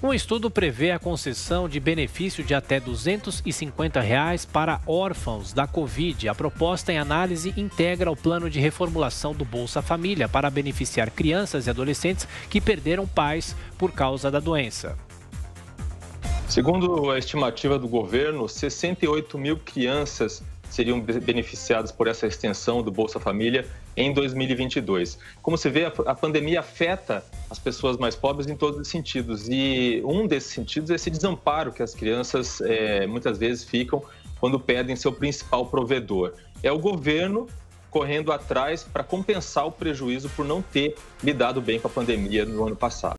Um estudo prevê a concessão de benefício de até 250 reais para órfãos da Covid. A proposta em análise integra o plano de reformulação do Bolsa Família para beneficiar crianças e adolescentes que perderam pais por causa da doença. Segundo a estimativa do governo, 68 mil crianças seriam beneficiadas por essa extensão do Bolsa Família em 2022. Como se vê, a pandemia afeta as pessoas mais pobres em todos os sentidos e um desses sentidos é esse desamparo que as crianças é, muitas vezes ficam quando perdem seu principal provedor. É o governo correndo atrás para compensar o prejuízo por não ter lidado bem com a pandemia no ano passado.